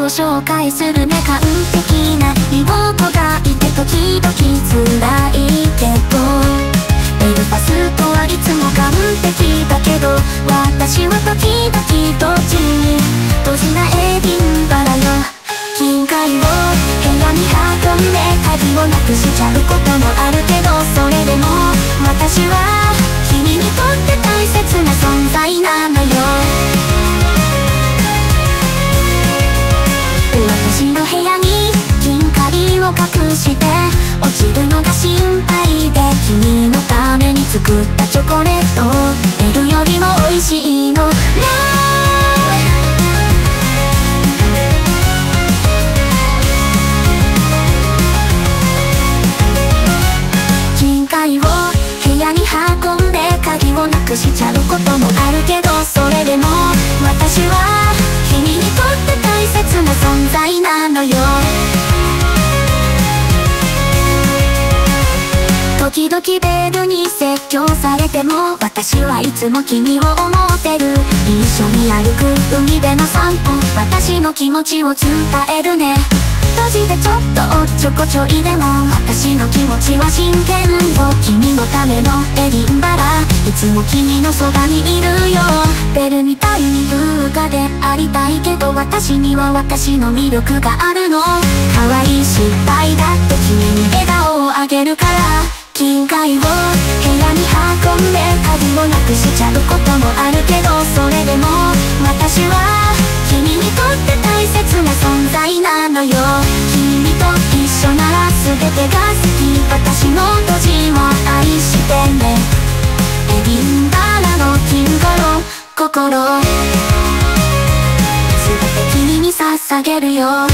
を紹介するね完璧な妹がいて時々辛いけど。エルパスとはいつも完璧だけど私は時々どっちに閉じないエディンバラよ。金塊を部屋に運んで鍵をなくしちゃうこともあるけどそれ心配で君のために作ったチョコレート。得るよりも美味しいの。ね金塊を部屋に運んで鍵をなくしちゃうこともあるけどそれ時々ベルに説教されても私はいつも君を思ってる。一緒に歩く海辺の散歩。私の気持ちを伝えるね。閉じてちょっとおっちょこちょいでも私の気持ちは真剣よ君のためのエリンバラいつも君のそばにいるよ。ベルみたいに風化でありたいけど私には私の魅力があるの。可愛い失敗だって君に笑顔をあげるから。金塊を部屋に運んで鍵をなくしちゃうこともあるけどそれでも私は君にとって大切な存在なのよ。君と一緒なら全てが好き私の土地を愛してね。エビンバラの金庫の心。全て君に捧げるよ。